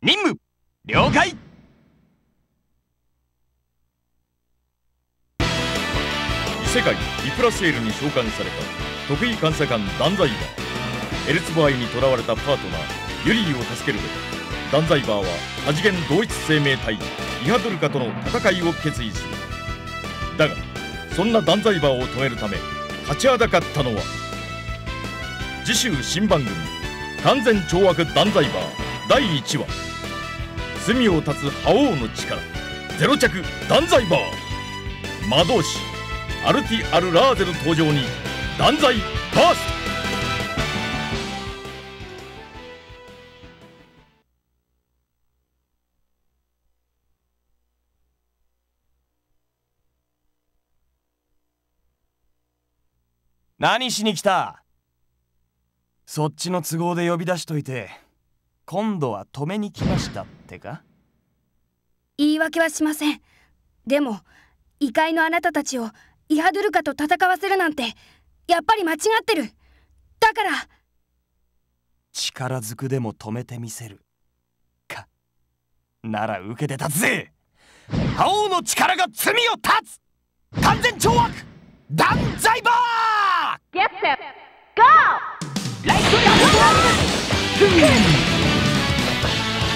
任務了解。異世界リプラスエールに召喚された得意監査官ダンザイバー。エルツバーイに囚われたパートナーユリーを助けるべくダンザイバーは多次元同一生命体イハドルカとの戦いを決意する。だがそんなダンザイバーを止めるため立ちはだかったのは次週新番組「完全懲悪ダンザイバー」第1話。罪を断つ覇王の力。ゼロ着ダンザイバー魔導士アルティ・アル・ラーゼル登場に断罪バースト。何しに来た？そっちの都合で呼び出しといて。今度は止めに来ましたってか？言い訳はしません。でも異界のあなたたちをイハドゥルカと戦わせるなんてやっぱり間違ってる。だから。力ずくでも止めてみせるか。なら受けて立つぜ。覇王の力が罪を断つ。完全懲悪。断罪バー Get set, go! ライ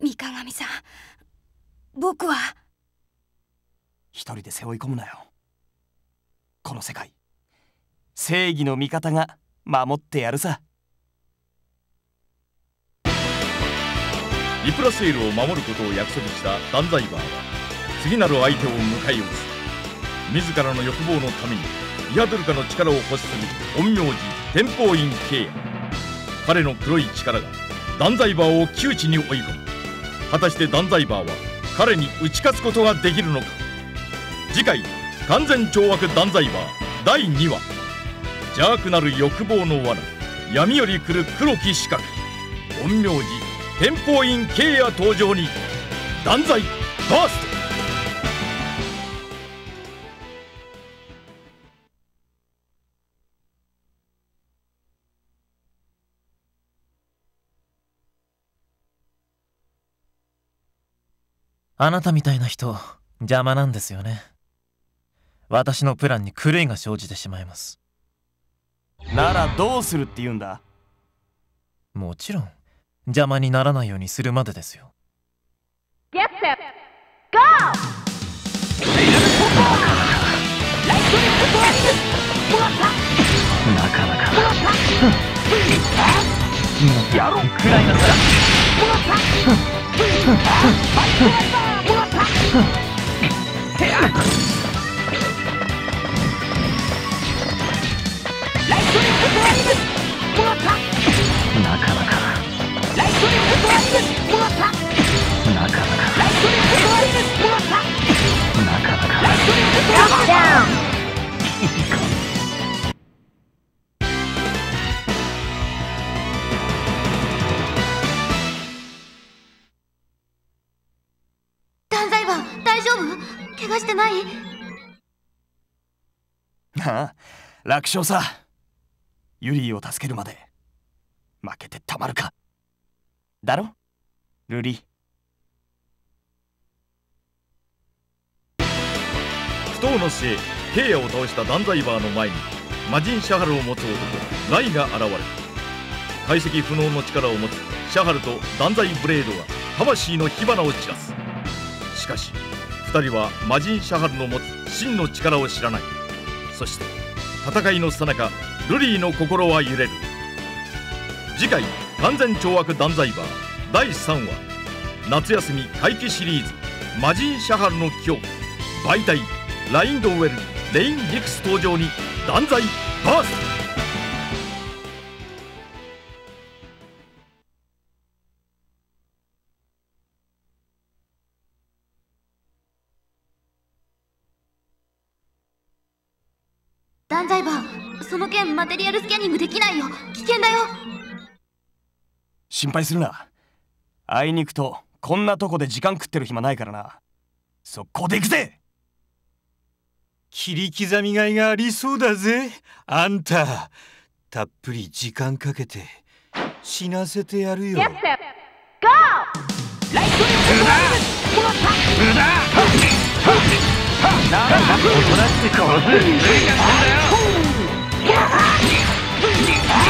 三鏡さん僕は。一人で背負い込むなよ。この世界正義の味方が守ってやるさ。リプラスエールを守ることを約束したダンザイバーは次なる相手を迎え撃つ自らの欲望のためにイハドルカの力を欲する陰陽師天保院慶也。彼の黒い力がダンザイバーを窮地に追い込む。果たしてダンザイバーは彼に打ち勝つことができるのか。次回「完全懲悪ダンザイバー」第2話。邪悪なる欲望の罠闇より来る黒き刺客陰陽師天保院慶也登場に断罪バースト。あなたみたいな人邪魔なんですよね私のプランに狂いが生じてしまいますならどうするって言うんだもちろん邪魔にならないようにするまでですよ Get set, go! なかなかやろうくらいなさら down! してない？ああ楽勝さ。ユリーを助けるまで。負けてたまるか。だろ？ルリ不当の末慶也を倒したダンザイバーの前に。魔人シャハルを持つ男。ライが現れ解析不能の力を持つ。シャハルとダンザイブレードが魂の火花を散らす。しかし2人は魔人シャハルの持つ真の力を知らない。そして戦いの最中ルリーの心は揺れる。次回「完全懲悪ダンザイバー」第3話。夏休み怪奇シリーズ「魔人シャハルの恐怖媒体ラインドウェルレイン・リクス登場に断罪バース。マテリアルスキャニングできないよ。危険だよ。心配するな。あいにくとこんなとこで時間食ってる暇ないからな。速攻で行くぜ。切り刻みがいがありそうだぜ。あんたたっぷり時間かけて死なせてやるよ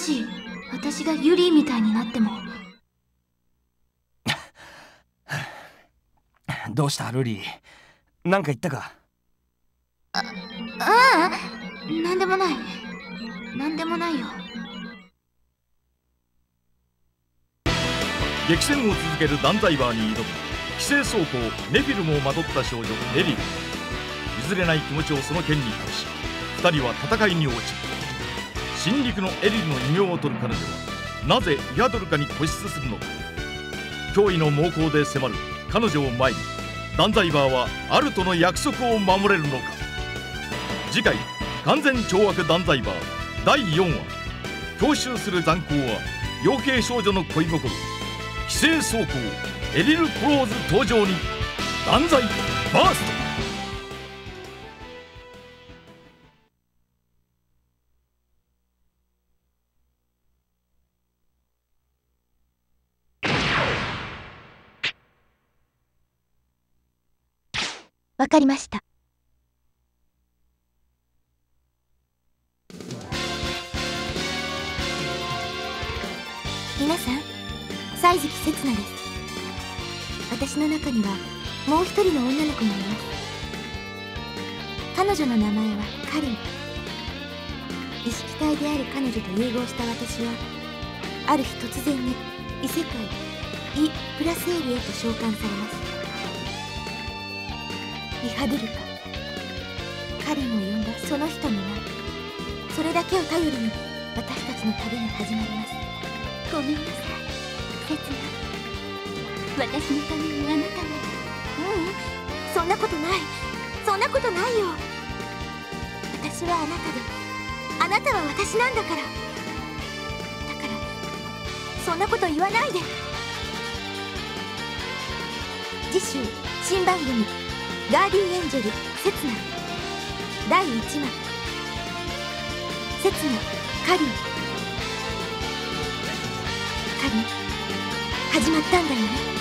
し私がユリーみたいになっても。どうしたルリー？なんか言ったか？ううんなんでもない。なんでもないよ。激戦を続けるダンザイバーに挑む。寄生装甲ネフィルムをまとった少女エリル。譲れない気持ちをその剣に託し二人は戦いに落ちる新陸のエリルの異名を取る彼女はなぜイハドルカに固執するのか。脅威の猛攻で迫る彼女を前にダンザイバーはアルトの約束を守れるのか。次回「完全懲悪ダンザイバー」第4話「強襲する残光は養鶏少女の恋心。寄生装甲エリル・プローズ登場に。断罪バースト。わかりました。皆さん西月刹那です私の中にはもう一人の女の子がいます。彼女の名前はカリン。意識体である彼女と融合した私はある日突然に異世界イ・プラスエルへと召喚されます。イハドゥルカ。カリンを呼んだその人の名それだけを頼りに私たちの旅が始まります。ごめんなさい。刹那私のためにあなたがううん。そんなことない。そんなことないよ。私はあなたで。あなたは私なんだから。だからそんなこと言わないで。次週新番組。ガーディエンジェル刹那第1話刹那カリン。カリン。始まったんだよね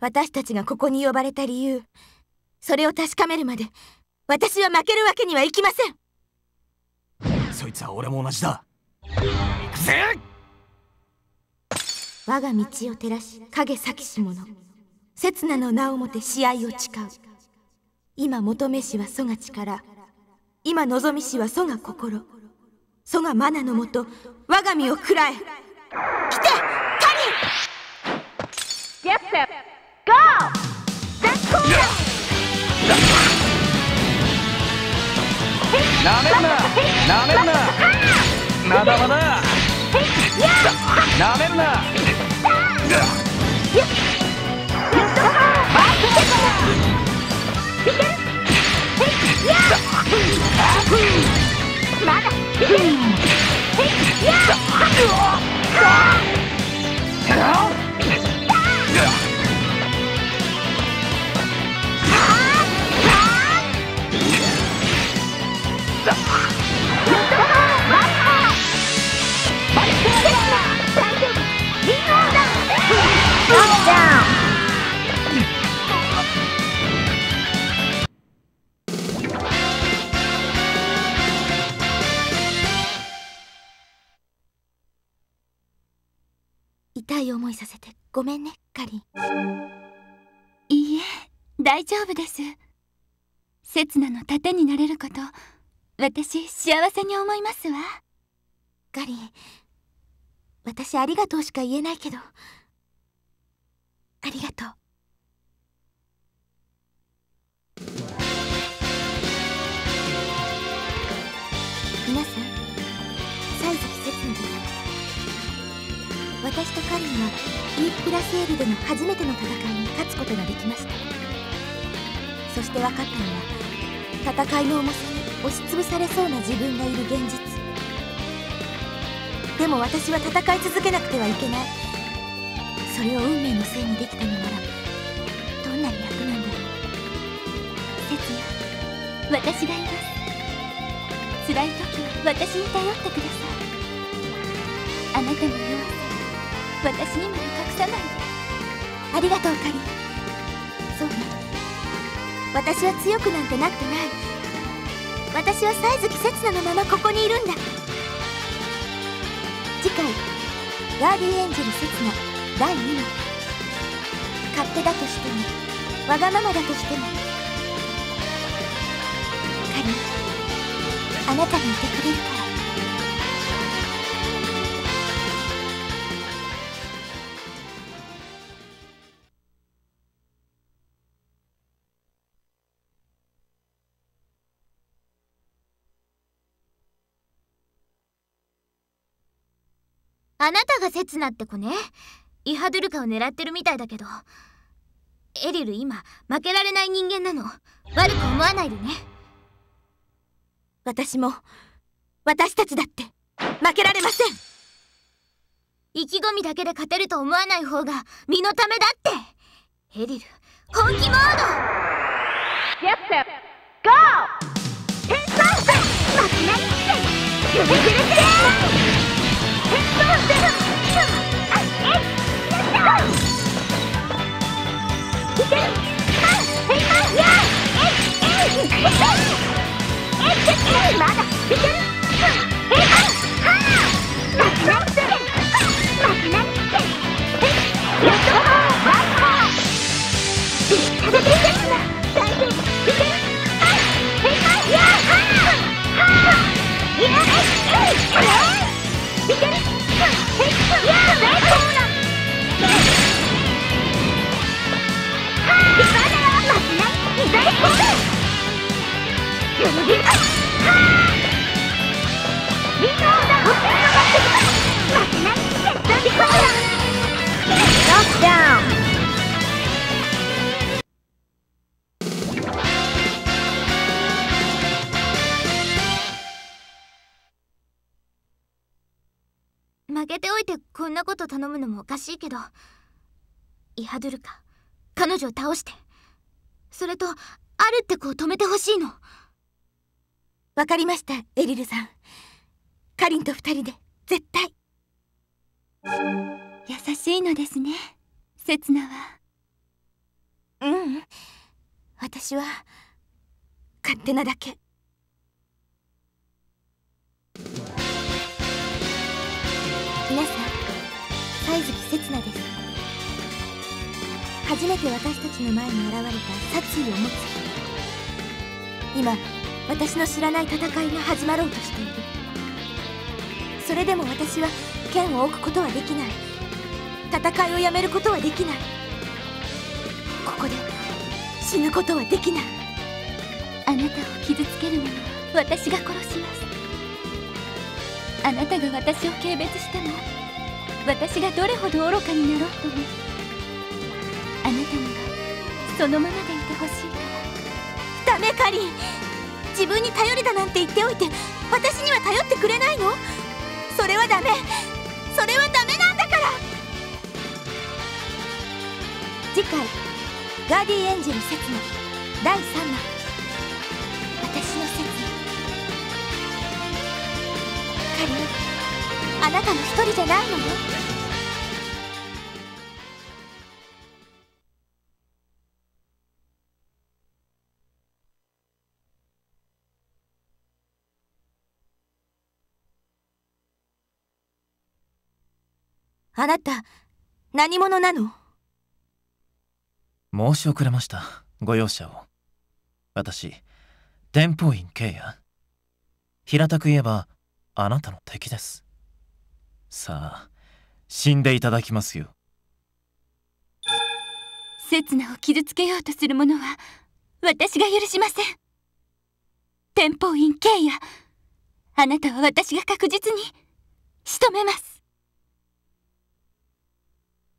私たちがここに呼ばれた理由それを確かめるまで私は負けるわけにはいきません。そいつは俺も同じだ。行くぜ！我が道を照らし影咲きし者。刹那の名をもて試合を誓う。今求めしは蘇が力。今望みしは蘇が心。蘇がマナのもと我が身を喰らえ。来てカリン Get なめるな。なめるな。まだまだ。なめるな。まだ。ごめんねカリ。ンいいえ大丈夫です。刹那の盾になれること私幸せに思いますわ。カリン私ありがとうしか言えないけどありがとう。私とカリンはディープラスエールでの初めての戦いに勝つことができました。そして分かったのは戦いの重さに押しつぶされそうな自分がいる現実。でも私は戦い続けなくてはいけない。それを運命のせいにできたのならどんなに楽なんだろう。刹那私がいます。辛い時は私に頼ってください。あなたの弱さ私にまで隠さないありがとうカリ。ンそうね。私は強くなんてなってない。私は西月刹那のままここにいるんだ。次回「ガーディエンジェル刹那」第2話。勝手だとしてもわがままだとしても。カリンあなたがいてくれるから。あなたが刹那って子ね。イハドゥルカを狙ってるみたいだけど。エリル今負けられない人間なの。悪く思わないでね。私も私たちだって負けられません。意気込みだけで勝てると思わない方が身のためだって。エリル本気モード。Yes, step. Go! 負けないってまだいける。負けておいてこんなこと頼むのもおかしいけどイハドゥルカ彼女を倒してそれとあるって子を止めてほしいの。わかりましたエリルさん。カリンと二人で絶対。優しいのですね刹那は。ううん。私は勝手なだけ西月刹那です初めて私たちの前に現れた殺意を持つ人今私の知らない戦いが始まろうとしているそれでも私は剣を置くことはできない。戦いをやめることはできない。ここで死ぬことはできない。あなたを傷つける者は私が殺します。あなたが私を軽蔑しても私がどれほど愚かになろうともあなたにはそのままでいてほしいから。ダメカリン自分に頼りだなんて言っておいて私には頼ってくれないの？それはダメ。それはダメなんだから。次回「ガーディエンジェル刹那」第3話。私の刹那カリンあなたの一人じゃないのよ。あなた何者なの？申し遅れました。ご容赦を。私天保院慶也平たく言えばあなたの敵です。さあ死んでいただきますよ。刹那を傷つけようとする者は私が許しません。天保院慶也あなたは私が確実に仕留めます。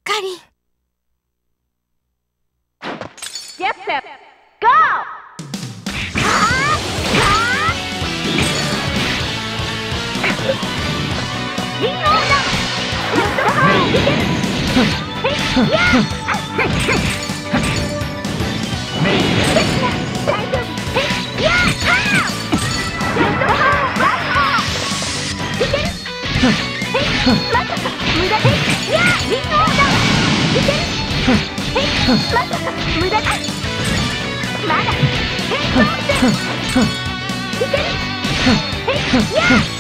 カリン Step step go ヨ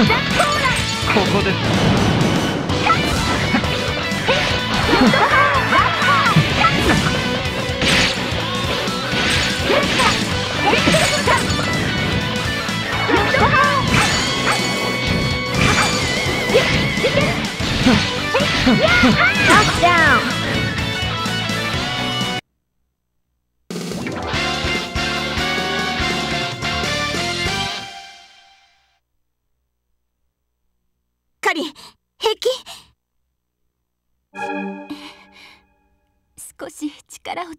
ここです。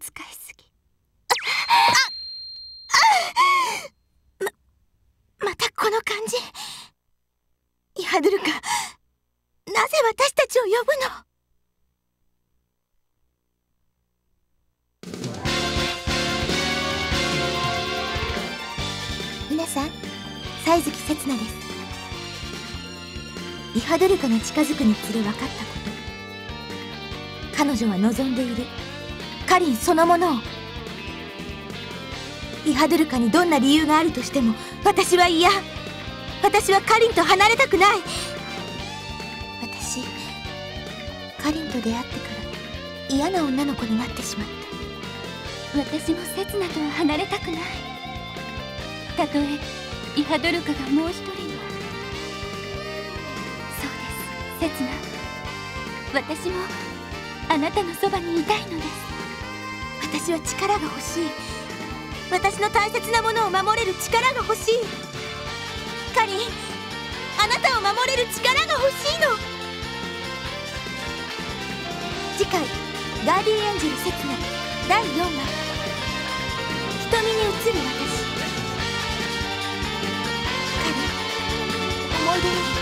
使いすぎ。ままたこの感じ。イハドルカなぜ私たちを呼ぶの？皆さん西月刹那です。イハドルカが近づくにつれ分かったこと。彼女は望んでいる。カリンそのもの。をイハドゥルカにどんな理由があるとしても私は嫌。私はカリンと離れたくない。私カリンと出会ってから嫌な女の子になってしまった。私も刹那とは離れたくない。たとえイハドルカがもう一人の。そうです。刹那。私もあなたのそばにいたいのです。私は力が欲しい。私の大切なものを守れる力が欲しい。カリンあなたを守れる力が欲しいの。次回「ガーディエンジェル刹那第4話「瞳に映る私」カリン思い出より